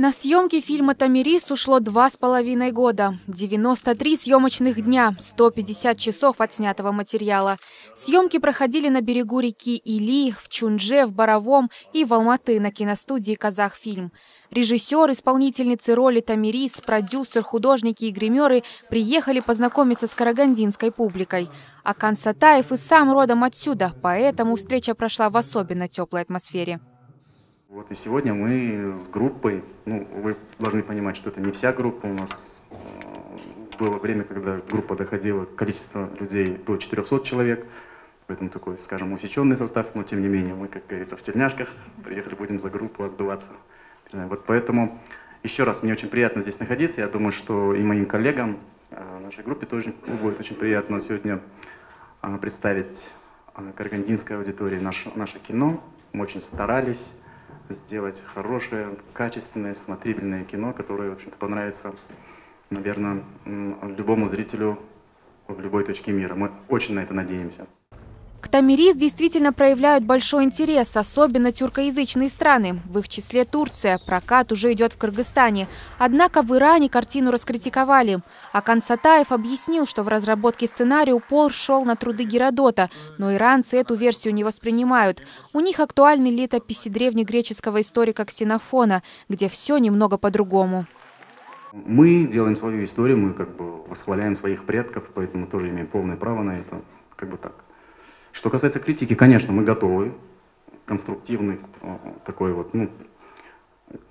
На съемки фильма «Тамирис» ушло два с половиной года, 93 съемочных дня, 150 часов отснятого материала. Съемки проходили на берегу реки Или, в Чунже, в Боровом и в Алматы на киностудии «Казахфильм». Режиссер, исполнительницы роли Тамирис, продюсер, художники и гримеры приехали познакомиться с карагандинской публикой. Акан Сатаев и сам родом отсюда, поэтому встреча прошла в особенно теплой атмосфере. Вот и сегодня мы с группой, ну, вы должны понимать, что это не вся группа, у нас э, было время, когда группа доходила, количество людей до 400 человек, поэтому такой, скажем, усеченный состав, но тем не менее мы, как говорится, в тельняшках, приехали, будем за группу отдуваться. Вот поэтому еще раз, мне очень приятно здесь находиться, я думаю, что и моим коллегам, э, нашей группе тоже будет очень приятно сегодня э, представить карагандинской аудитории наше, наше кино. Мы очень старались, сделать хорошее, качественное, смотрибельное кино, которое, в общем-то, понравится, наверное, любому зрителю в любой точке мира. Мы очень на это надеемся. К Тамирис действительно проявляют большой интерес, особенно тюркоязычные страны, в их числе Турция. Прокат уже идет в Кыргызстане. Однако в Иране картину раскритиковали. А Сатаев объяснил, что в разработке сценария упор шел на труды Геродота, но иранцы эту версию не воспринимают. У них актуальны летописи древнегреческого историка Ксенофона, где все немного по-другому. Мы делаем свою историю, мы как бы восхваляем своих предков, поэтому тоже имеем полное право на это, как бы так. Что касается критики, конечно, мы готовы, конструктивный э, такой вот, ну,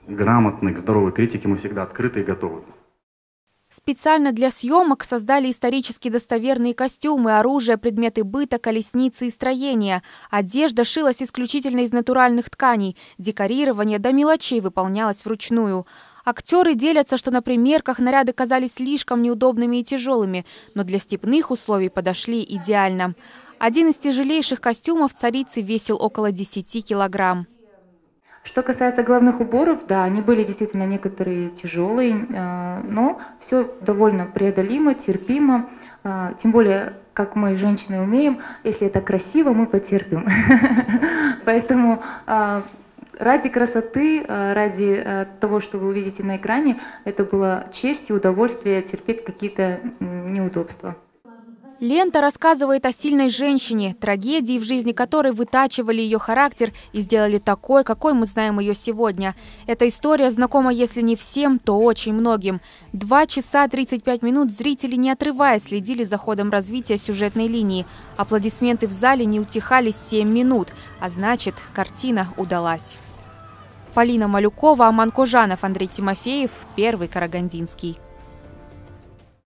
грамотный, к здоровой критике мы всегда открыты и готовы. Специально для съемок создали исторически достоверные костюмы, оружие, предметы быта, колесницы и строения. Одежда шилась исключительно из натуральных тканей. Декорирование до мелочей выполнялось вручную. Актеры делятся, что на примерках наряды казались слишком неудобными и тяжелыми, но для степных условий подошли идеально. Один из тяжелейших костюмов царицы весил около 10 килограмм. Что касается главных уборов, да, они были действительно некоторые тяжелые, э, но все довольно преодолимо, терпимо. Э, тем более, как мы, женщины, умеем, если это красиво, мы потерпим. Поэтому э, ради красоты, ради того, что вы увидите на экране, это было честь и удовольствие терпеть какие-то неудобства. Лента рассказывает о сильной женщине, трагедии в жизни которой вытачивали ее характер и сделали такой, какой мы знаем ее сегодня. Эта история знакома, если не всем, то очень многим. Два часа 35 минут зрители, не отрывая, следили за ходом развития сюжетной линии. Аплодисменты в зале не утихали 7 минут, а значит, картина удалась. Полина Малюкова, Аман Кожанов, Андрей Тимофеев, Первый Карагандинский.